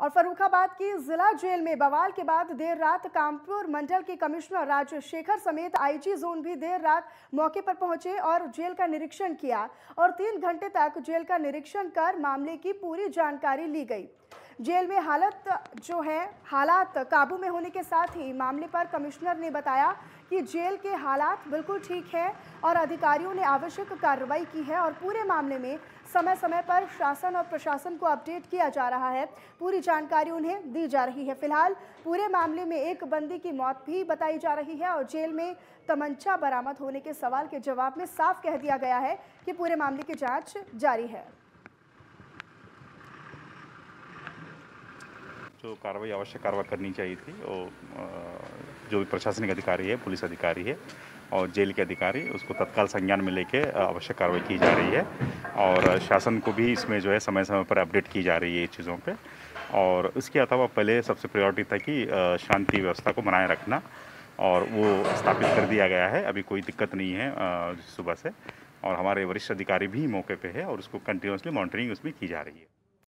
और फरुखाबाद की जिला जेल में बवाल के बाद देर रात कामपुर मंडल के कमिश्नर राजशेखर समेत आईजी जोन भी देर रात मौके पर पहुँचे और जेल का निरीक्षण किया और तीन घंटे तक जेल का निरीक्षण कर मामले की पूरी जानकारी ली गई। जेल में हालत जो है, हालात काबू में होने के साथ ही मामले पर कमिश्नर ने बताया कि जेल के हालात बिल्कुल ठीक है और अधिकारियों ने आवश्यक कार्रवाई की है और पूरे मामले में समय समय पर शासन और प्रशासन को अपडेट किया जा रहा है। पूरी जानकारी उन्हें दी जा रही है। फ़िलहाल पूरे मामले में एक बंदी की मौत भी बताई जा रही है और जेल में तमंचा बरामद होने के सवाल के जवाब में साफ़ कह दिया गया है कि पूरे मामले की जाँच जारी है। जो कार्रवाई आवश्यक कार्रवाई करनी चाहिए थी, वो जो भी प्रशासनिक अधिकारी है, पुलिस अधिकारी है और जेल के अधिकारी, उसको तत्काल संज्ञान में लेके आवश्यक कार्रवाई की जा रही है और शासन को भी इसमें जो है समय समय पर अपडेट की जा रही है ये चीज़ों पे। और इसके अलावा पहले सबसे प्रायोरिटी था कि शांति व्यवस्था को बनाए रखना और वो स्थापित कर दिया गया है। अभी कोई दिक्कत नहीं है सुबह से और हमारे वरिष्ठ अधिकारी भी मौके पे है और उसको कंटिन्यूसली मॉनिटरिंग उसमें की जा रही है।